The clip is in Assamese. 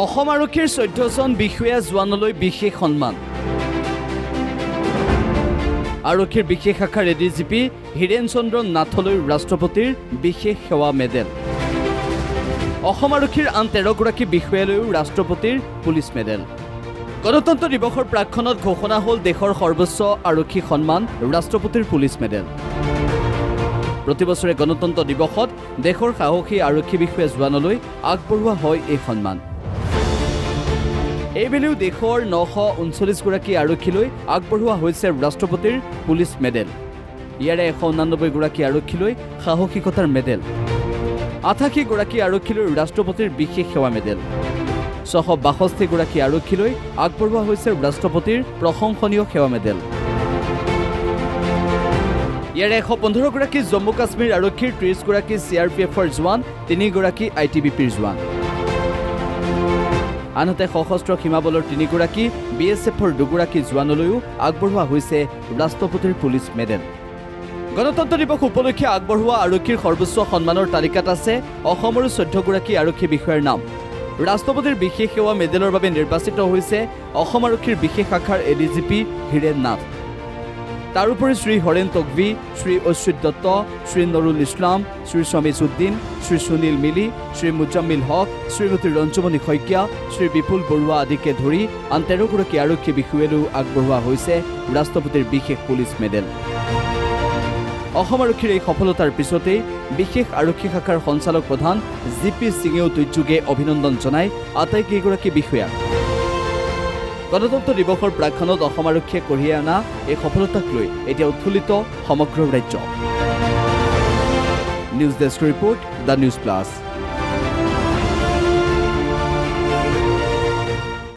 অসম আৰক্ষীৰ চৈধ্যজন বিষয়া জোৱানলৈ বিশেষ সন্মান। আৰক্ষীৰ বিশেষ শাখাৰ A D G P Hiren Chandra নাথলৈ ৰাষ্ট্ৰপতিৰ বিশেষ সেৱা মেডেল। অসম আৰক্ষীৰ আন তেৰগৰাকী বিষয়ালৈও ৰাষ্ট্ৰপতিৰ পুলিচ মেডেল। গণতন্ত্ৰ দিৱসৰ প্ৰাক্ষণত ঘোষণা হ'ল দেশৰ সৰ্বোচ্চ আৰক্ষী সন্মান ৰাষ্ট্ৰপতিৰ পুলিচ মেডেল। প্ৰতিবছৰে গণতন্ত্ৰ দিৱসত দেশৰ সাহসী আৰক্ষী বিষয়া জোৱানলৈ আগবঢ়োৱা হয় এই সন্মান। এইবেলিও দেশৰ নশ ঊনচল্লিছগৰাকী আৰক্ষীলৈ আগবঢ়োৱা হৈছে ৰাষ্ট্ৰপতিৰ পুলিচ মেডেল। ইয়াৰে এশ ঊনানব্বৈগৰাকী আৰক্ষীলৈ সাহসিকতাৰ মেডেল। আঠাশীগৰাকী আৰক্ষীলৈ ৰাষ্ট্ৰপতিৰ বিশেষ সেৱা মেডেল। ছশ বাষষ্ঠিগৰাকী আৰক্ষীলৈ আগবঢ়োৱা হৈছে ৰাষ্ট্ৰপতিৰ প্ৰশংসনীয় সেৱা মেডেল। ইয়াৰে এশ পোন্ধৰগৰাকী জম্মু কাশ্মীৰ আৰক্ষীৰ ত্ৰিছগৰাকী চি আৰ পি এফৰ জোৱান তিনিগৰাকী আই টি বি পিৰ জোৱান। আনহাতে সশস্ত্ৰ সীমাবলৰ তিনিগৰাকী বি এছ এফৰ দুগৰাকী জোৱানলৈও আগবঢ়োৱা হৈছে ৰাষ্ট্ৰপতিৰ পুলিচ মেডেল। গণতন্ত্ৰ দিৱস উপলক্ষে আগবঢ়োৱা আৰক্ষীৰ সৰ্বোচ্চ সন্মানৰ তালিকাত আছে অসমৰো চৈধ্যগৰাকী আৰক্ষী বিষয়াৰ নাম। ৰাষ্ট্ৰপতিৰ বিশেষ সেৱা মেডেলৰ বাবে নিৰ্বাচিত হৈছে অসম আৰক্ষীৰ বিশেষ শাখাৰ A D G P Hiren Nath. তাৰোপৰি শ্ৰী হৰেণ তকভি শ্ৰী অচ্যুত দত্ত শ্ৰী নৰুল ইছলাম শ্ৰী সমীজুদ্দিন শ্ৰী সুনীল মিলি শ্ৰী মুজাম্মিল হক শ্ৰীমতী ৰঞ্জুমণি শইকীয়া শ্ৰী বিপুল বৰুৱা আদিকে ধৰি আন তেৰগৰাকী আৰক্ষী বিষয়ালৈও আগবঢ়োৱা হৈছে ৰাষ্ট্ৰপতিৰ বিশেষ পুলিচ মেডেল। অসম আৰক্ষীৰ এই সফলতাৰ পিছতেই বিশেষ আৰক্ষী শাখাৰ সঞ্চালক প্ৰধান জি পি সিঙেও টুইটযোগে অভিনন্দন জনায় আটাইকেইগৰাকী বিষয়াক গণতন্ত্ৰ দিৱসৰ প্ৰাক্ষণত অসম আৰক্ষীয়ে কঢ়িয়াই অনা এই সফলতাক লৈ এতিয়া উৎফুল্লিত সমগ্ৰ ৰাজ্য। News desk report the news plus.